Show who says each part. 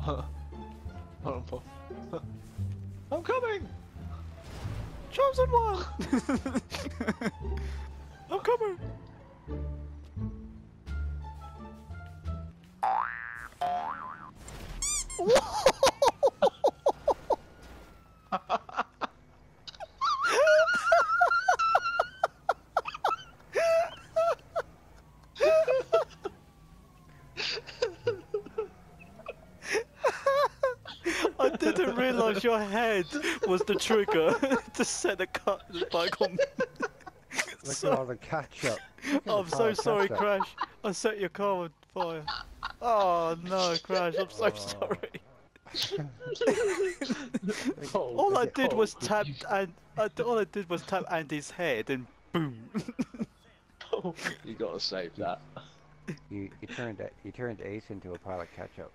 Speaker 1: Hold on, Paul. I'm coming!
Speaker 2: Chosen one! I'm coming! I didn't realise your head was the trigger to set the car the bike on.
Speaker 3: Look
Speaker 2: So-
Speaker 3: at all the ketchup. Look at
Speaker 2: I'm so sorry,
Speaker 3: ketchup.
Speaker 2: Crash. I set your car on fire. Oh no, Crash, I'm so
Speaker 3: Oh.
Speaker 2: sorry.
Speaker 1: Oh,
Speaker 2: All I did
Speaker 1: oh,
Speaker 2: was tap and uh, all I did was tap Andy's head and boom.
Speaker 1: you gotta save that.
Speaker 3: You, you turned you turned Ace into a pile of ketchup.